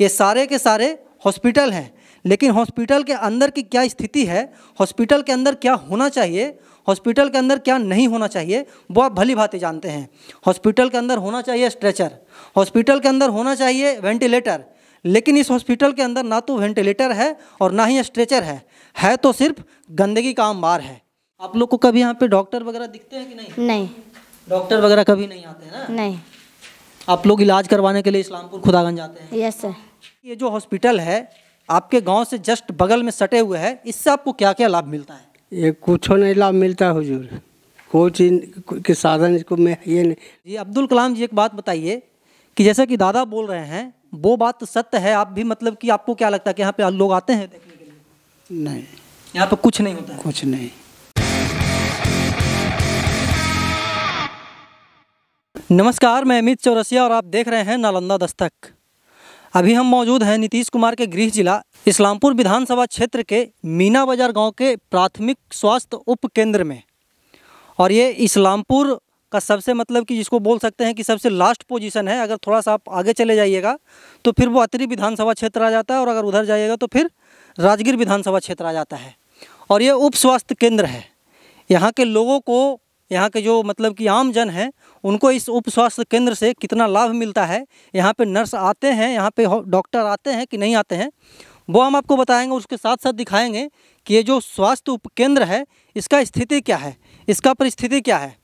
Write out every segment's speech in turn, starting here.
ये सारे के सारे हॉस्पिटल हैं। लेकिन हॉस्पिटल के अंदर की क्या स्थिति है? हॉस्पिटल के अंदर क्या होना चाहिए? हॉस्पिटल के अंदर क्या नहीं होना चाहिए? वो आप भली भांति जानते हैं। हॉस्पिटल के अंदर होना चाहिए स्ट्रेचर। हॉस्पिटल के अंदर होना चाहिए वेंटिलेटर। लेकिन इस हॉस्पिटल के अंदर ना तो वेंटिलेटर है और ना ही स्ट्रेचर है। है तो सिर्फ़ गंदगी का अंबार है। आप लोग को कभी यहाँ पे डॉक्टर वगैरह दिखते हैं कि नहीं? नहीं। डॉक्टर वगैरह कभी नहीं आते हैं ना? नहीं। आप लोग इलाज करवाने के लिए इस्लामपुर खुदागंज जाते हैं? Yes sir. ये जो हॉस्पिटल है आपके गाँव से जस्ट बगल में सटे हुए है इससे आपको क्या क्या लाभ मिलता है? ये कुछ नहीं लाभ मिलता हुजूर। कोई चीज़ के साधन इसको मैं ये नहीं। जी अब्दुल कलाम जी एक बात बताइए कि जैसा कि दादा बोल रहे हैं वो बात तो सत्य है आप भी मतलब कि आपको क्या लगता है कि यहाँ पे लोग आते हैं देखने के लिए? नहीं। यहाँ पे कुछ नहीं होता है। कुछ नहीं। नमस्कार मैं अमित चौरसिया और आप देख रहे हैं नालंदा दस्तक। अभी हम मौजूद हैं नीतीश कुमार के गृह जिला, इस्लामपुर विधानसभा क्षेत्र के मीना बाज़ार गाँव के प्राथमिक स्वास्थ्य उप केंद्र में। और ये इस्लामपुर का सबसे मतलब कि जिसको बोल सकते हैं कि सबसे लास्ट पोजीशन है। अगर थोड़ा सा आप आगे चले जाइएगा तो फिर वो अतरी विधानसभा क्षेत्र आ जाता है और अगर उधर जाइएगा तो फिर राजगीर विधानसभा क्षेत्र आ जाता है। और ये उप स्वास्थ्य केंद्र है। यहाँ के लोगों को यहाँ के जो मतलब कि आम जन हैं, उनको इस उप स्वास्थ्य केंद्र से कितना लाभ मिलता है? यहाँ पे नर्स आते हैं, यहाँ पे डॉक्टर आते हैं कि नहीं आते हैं? वो हम आपको बताएँगे, उसके साथ साथ दिखाएँगे कि ये जो स्वास्थ्य उप केंद्र है, इसका स्थिति क्या है? इसका परिस्थिति क्या है?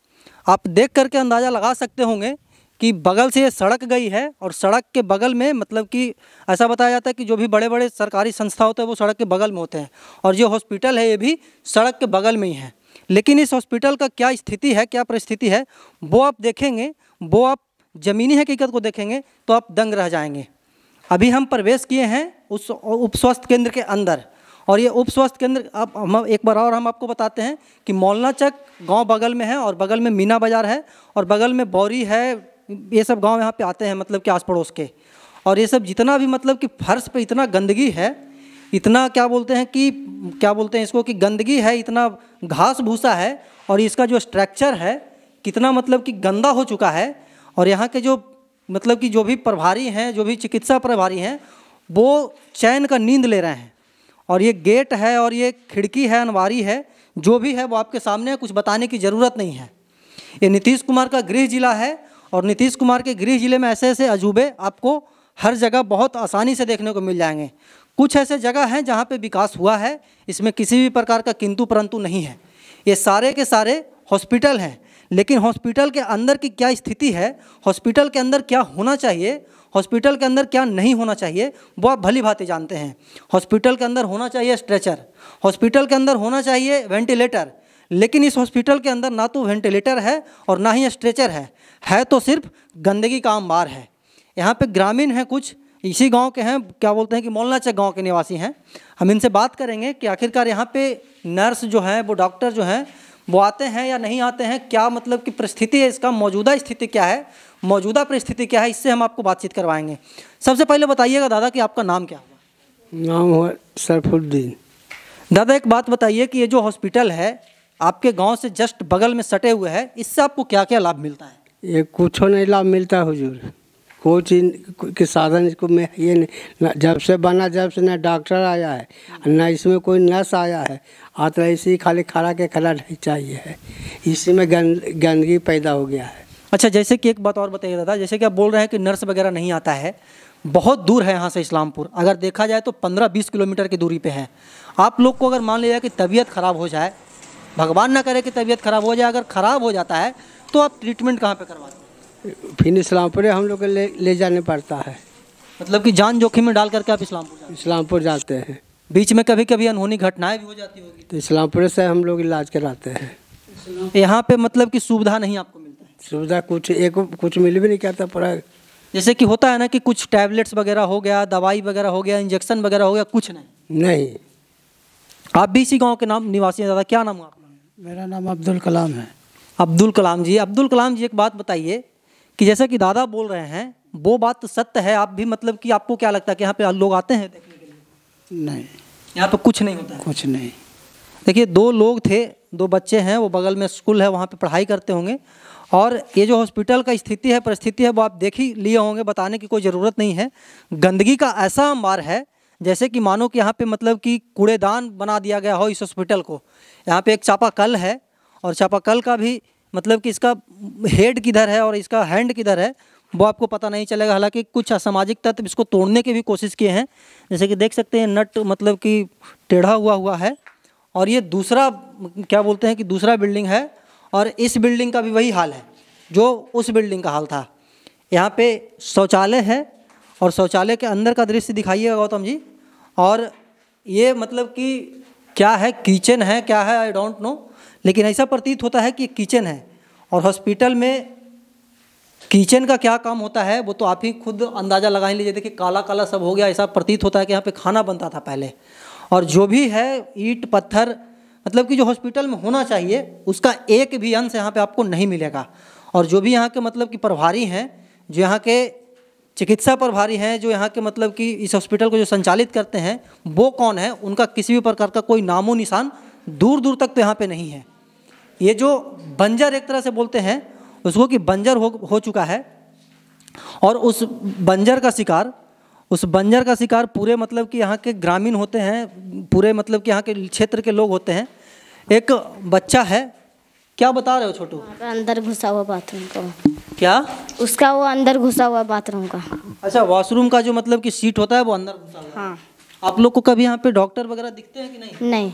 आप देख करके अंदाज़ा लगा सकते होंगे कि बगल से ये सड़क गई है और सड़क के बगल में मतलब कि ऐसा बताया जाता है कि जो भी बड़े बड़े सरकारी संस्था होते हैं, वो सड़क के बगल में होते हैं। और जो हॉस्पिटल है, ये भी सड़क के बगल में ही है। लेकिन इस हॉस्पिटल का क्या स्थिति है, क्या परिस्थिति है, वो आप देखेंगे, वो आप ज़मीनी हकीकत को देखेंगे तो आप दंग रह जाएँगे। अभी हम प्रवेश किए हैं उस उप स्वास्थ्य केंद्र के अंदर, और ये उप स्वास्थ्य केंद्र, अब हम एक बार और हम आपको बताते हैं कि मौलना चक गाँव बगल में है, और बगल में मीना बाज़ार है, और बगल में बौरी है, ये सब गाँव यहाँ पे आते हैं मतलब कि आस पड़ोस के। और ये सब जितना भी मतलब कि फर्श पे इतना गंदगी है इतना क्या बोलते हैं कि, क्या बोलते हैं इसको कि गंदगी है, इतना घास भूसा है और इसका जो स्ट्रक्चर है, कितना मतलब कि गंदा हो चुका है और यहाँ के जो मतलब कि जो भी प्रभारी हैं, जो भी चिकित्सा प्रभारी हैं, वो चैन का नींद ले रहे हैं और ये गेट है और ये खिड़की है, अनवारी है, जो भी है वो आपके सामने कुछ बताने की ज़रूरत नहीं है। ये नीतीश कुमार का गृह जिला है और नीतीश कुमार के गृह ज़िले में ऐसे ऐसे अजूबे आपको हर जगह बहुत आसानी से देखने को मिल जाएँगे। कुछ ऐसे जगह हैं जहाँ पे विकास हुआ है, इसमें किसी भी प्रकार का किंतु परंतु नहीं है। ये सारे के सारे हॉस्पिटल हैं, लेकिन हॉस्पिटल के अंदर की क्या स्थिति है, हॉस्पिटल के अंदर क्या होना चाहिए, हॉस्पिटल के अंदर क्या नहीं होना चाहिए, वो आप भली भांति जानते हैं। हॉस्पिटल के अंदर होना चाहिए स्ट्रेचर, हॉस्पिटल के अंदर होना चाहिए वेंटिलेटर, लेकिन इस हॉस्पिटल के अंदर ना तो वेंटिलेटर है और ना ही स्ट्रेचर है। है तो सिर्फ़ गंदगी का अंबार है। यहाँ पे ग्रामीण हैं कुछ इसी गाँव के हैं क्या बोलते हैं कि मोलनाचक गाँव के निवासी हैं। हम इनसे बात करेंगे कि आखिरकार यहाँ पे नर्स जो हैं वो डॉक्टर जो हैं वो आते हैं या नहीं आते हैं क्या मतलब की परिस्थिति है इसका मौजूदा स्थिति क्या है मौजूदा परिस्थिति क्या है इससे हम आपको बातचीत करवाएँगे। सबसे पहले बताइएगा दादा कि आपका नाम क्या होगा नाम हुआ सरफुद्दीन। दादा एक बात बताइए कि ये जो हॉस्पिटल है आपके गाँव से जस्ट बगल में सटे हुए है इससे आपको क्या क्या लाभ मिलता है? ये कुछ नहीं लाभ मिलता हुजूर। कोई चीज़ के साधन इसको में ये नहीं जब से बना, जब से ना डॉक्टर आया है, ना इसमें कोई नर्स आया है आता इसी खाली खड़ा के खड़ा नहीं चाहिए है। इसी में गंद, गंदगी पैदा हो गया है। अच्छा जैसे कि एक बात और बताइए दादा, जैसे कि आप बोल रहे हैं कि नर्स वगैरह नहीं आता है, बहुत दूर है यहाँ से इस्लामपुर। अगर देखा जाए तो पंद्रह बीस किलोमीटर की दूरी पे है। आप लोग को अगर मान लिया जाए कि तबीयत खराब हो जाए, भगवान ना करे कि तबीयत खराब हो जाए, अगर खराब हो जाता है तो आप ट्रीटमेंट कहाँ पे करवाते फिर इस्लामपुर हम लोग को ले ले जाने पड़ता है। मतलब कि जान जोखिम में डाल करके आप इस्लामपुर जाते इस्लामपुर जाते हैं। बीच में कभी कभी अनहोनी घटनाएँ भी हो जाती होगी। तो इस्लामपुर से हम लोग इलाज कराते हैं। यहाँ पे मतलब कि सुविधा नहीं आपको मिलता है? सुविधा कुछ एक कुछ मिल भी नहीं करता पूरा जैसे कि होता है ना कि कुछ टैबलेट्स वगैरह हो गया दवाई वगैरह हो गया इंजेक्शन वगैरह हो गया कुछ नहीं। नहीं। आप भी इसी गाँव के नाम निवासी हैं दादा क्या नाम हुआ आपका? मेरा नाम अब्दुल कलाम है। अब्दुल कलाम जी अब्दुल कलाम जी एक बात बताइए कि जैसा कि दादा बोल रहे हैं वो बात तो सत्य है आप भी मतलब कि आपको क्या लगता है कि यहाँ पे लोग आते हैं देखने के लिए? नहीं। यहाँ पे कुछ नहीं होता है। कुछ नहीं। देखिए दो लोग थे दो बच्चे हैं वो बगल में स्कूल है वहाँ पे पढ़ाई करते होंगे। और ये जो हॉस्पिटल का स्थिति है परिस्थिति है वो आप देख ही लिए होंगे बताने की कोई ज़रूरत नहीं है। गंदगी का ऐसा अंबार है जैसे कि मानो कि यहाँ पे मतलब कि कूड़ेदान बना दिया गया हो इस हॉस्पिटल को। यहाँ पे एक चापाकल है और चापाकल का भी मतलब कि इसका हेड किधर है और इसका हैंड किधर है, वो आपको पता नहीं चलेगा। हालाँकि कुछ असामाजिक तत्व इसको तोड़ने की भी कोशिश किए हैं। जैसे कि देख सकते हैं, नट मतलब कि टेढ़ा हुआ हुआ है और ये दूसरा, क्या बोलते हैं कि दूसरा बिल्डिंग है और इस बिल्डिंग का भी वही हाल है, जो उस बिल्डिंग का हाल था। यहाँ पे शौचालय है और शौचालय के अंदर का दृश्य दिखाइएगा गौतम जी। और ये मतलब कि क्या है, किचन है, क्या है आई डोंट नो लेकिन ऐसा प्रतीत होता है कि किचन है। और हॉस्पिटल में किचन का क्या काम होता है, वो तो आप ही खुद अंदाज़ा लगा ही लीजिए। देखिए काला काला सब हो गया, ऐसा प्रतीत होता है कि यहाँ पे खाना बनता था पहले। और जो भी है, ईट, पत्थर मतलब कि जो हॉस्पिटल में होना चाहिए, उसका एक भी अंश यहाँ पे आपको नहीं मिलेगा। और जो भी यहाँ के मतलब कि प्रभारी हैं, जो यहाँ के चिकित्सा प्रभारी हैं जो यहाँ के मतलब कि इस हॉस्पिटल को जो संचालित करते हैं, वो कौन है? उनका किसी भी प्रकार का कोई नामो निशान दूर दूर तक तो यहाँ पे नहीं है। ये जो बंजर एक तरह से बोलते हैं, उसको कि बंजर हो हो चुका है और उस बंजर का शिकार, उस बंजर का शिकार पूरे मतलब कि यहाँ के ग्रामीण होते हैं, पूरे मतलब कि यहाँ के क्षेत्र के लोग होते हैं। एक बच्चा है, क्या बता रहे हो छोटू? अंदर घुसा हुआ बाथरूम का। क्या? उसका वो अंदर घुसा हुआ बाथरूम का। अच्छा वॉशरूम का जो मतलब कि सीट होता है वो अंदर घुसा हुआ हाँ? आप लोग को कभी यहाँ पे डॉक्टर वगैरह दिखते हैं कि नहीं? नहीं।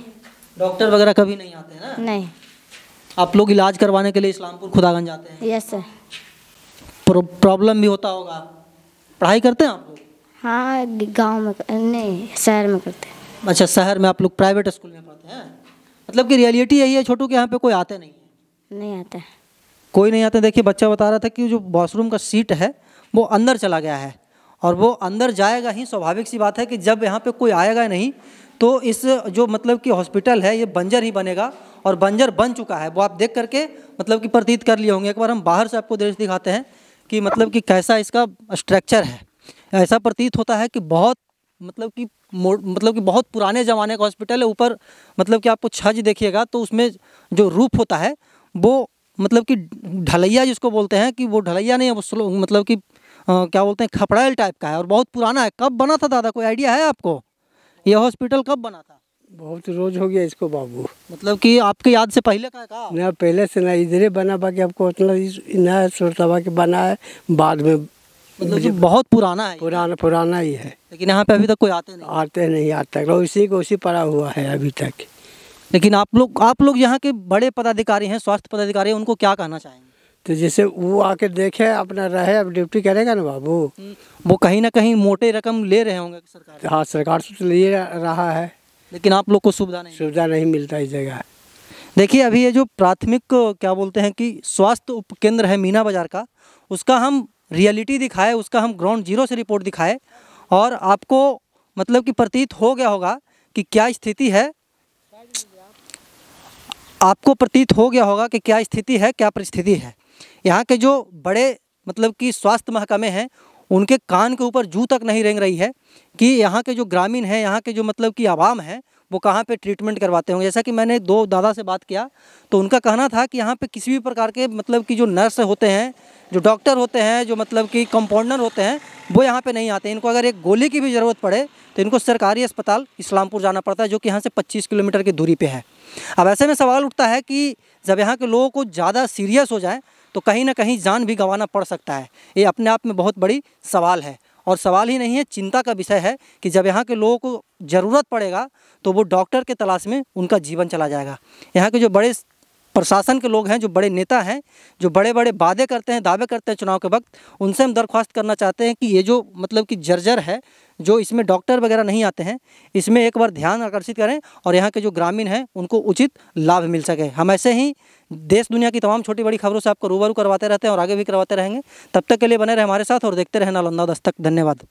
डॉक्टर वगैरह कभी नहीं आते हैं ना? नहीं। आप लोग इलाज करवाने के लिए इस्लामपुर खुदागंज जाते हैं? यस सर प्रॉब्लम भी होता होगा। पढ़ाई करते हैं आप लोग? हाँ गाँव में नहीं शहर में करते हैं। अच्छा शहर में आप लोग प्राइवेट स्कूल में पढ़ते हैं? मतलब कि रियलिटी यही है छोटू कि यहाँ पे कोई आते नहीं नहीं आता है। कोई नहीं आता, देखिए बच्चा बता रहा था कि जो वॉशरूम का सीट है, वो अंदर चला गया है। और वो अंदर जाएगा ही, स्वाभाविक सी बात है कि जब यहाँ पे कोई आएगा नहीं तो इस जो मतलब कि हॉस्पिटल है, ये बंजर ही बनेगा और बंजर बन चुका है। वो आप देख करके मतलब कि प्रतीत कर लिए होंगे। एक बार हम बाहर से आपको दृश्य दिखाते हैं कि मतलब कि कैसा इसका स्ट्रक्चर है। ऐसा प्रतीत होता है कि बहुत मतलब कि मतलब कि बहुत पुराने ज़माने का हॉस्पिटल है। ऊपर मतलब कि आपको छज देखिएगा तो उसमें जो रूप होता है, वो मतलब कि ढलैया जिसको बोलते हैं कि वो ढलैया नहीं है वो स्लो मतलब कि क्या बोलते हैं खपड़ाइल टाइप का है और बहुत पुराना है। कब बना था दादा? कोई आइडिया है आपको? ये हॉस्पिटल कब बना था? बहुत रोज हो गया इसको बाबू। मतलब कि आपके याद से पहले का है का ना पहले से ना इधर ही बना बाकी आपको उतना इस- ना सोचता कि बना है बाद में मतलब बहुत पुराना है पुराना पुराना ही है। लेकिन यहाँ पे अभी तक कोई आते नहीं। आते नहीं और इसी को उसी पड़ा हुआ है अभी तक। लेकिन आप लोग आप लोग यहाँ के बड़े पदाधिकारी हैं स्वास्थ्य पदाधिकारी हैं उनको क्या कहना चाहेंगे? तो जैसे वो आके देखे अपना रहे अब ड्यूटी करेगा ना बाबू? वो कहीं ना कहीं मोटे रकम ले रहे होंगे सरकार? हाँ सरकार से तो लिए रहा है। लेकिन आप लोग को सुविधा नहीं? सुविधा नहीं मिलता इस जगह। देखिए अभी ये जो प्राथमिक क्या बोलते हैं कि स्वास्थ्य उप केंद्र है मीना बाज़ार का उसका हम रियलिटी दिखाए उसका हम ग्राउंड ज़ीरो से रिपोर्ट दिखाए और आपको मतलब कि प्रतीत हो गया होगा कि क्या स्थिति है। आपको प्रतीत हो गया होगा कि क्या स्थिति है, क्या परिस्थिति है। यहाँ के जो बड़े मतलब कि स्वास्थ्य महकमे हैं, उनके कान के ऊपर जू तक नहीं रेंग रही है कि यहाँ के जो ग्रामीण हैं, यहाँ के जो मतलब कि आवाम है वो कहाँ पे ट्रीटमेंट करवाते होंगे? जैसा कि मैंने दो दादा से बात किया तो उनका कहना था कि यहाँ पे किसी भी प्रकार के मतलब कि जो नर्स होते हैं, जो डॉक्टर होते हैं, जो मतलब कि कंपाउंडर होते हैं, वो यहाँ पे नहीं आते। इनको अगर एक गोली की भी ज़रूरत पड़े तो इनको सरकारी अस्पताल इस्लामपुर जाना पड़ता है, जो कि यहाँ से 25 किलोमीटर की दूरी पे है। अब ऐसे में सवाल उठता है कि जब यहाँ के लोगों को ज़्यादा सीरियस हो जाए तो कहीं ना कहीं जान भी गंवाना पड़ सकता है। ये अपने आप में बहुत बड़ी सवाल है। और सवाल ही नहीं है, चिंता का विषय है कि जब यहाँ के लोगों को ज़रूरत पड़ेगा तो वो डॉक्टर के तलाश में उनका जीवन चला जाएगा। यहाँ के जो बड़े प्रशासन के लोग हैं, जो बड़े नेता हैं, जो बड़े बड़े वादे करते हैं, दावे करते हैं चुनाव के वक्त, उनसे हम दरख्वास्त करना चाहते हैं कि ये जो मतलब कि जर्जर है, जो इसमें डॉक्टर वगैरह नहीं आते हैं, इसमें एक बार ध्यान आकर्षित करें और यहाँ के जो ग्रामीण हैं, उनको उचित लाभ मिल सके। हम ऐसे ही देश दुनिया की तमाम छोटी बड़ी खबरों से आपको रूबरू करवाते रहते हैं और आगे भी करवाते रहेंगे। तब तक के लिए बने रहे हमारे साथ और देखते रहें नालंदा दस्तक। धन्यवाद।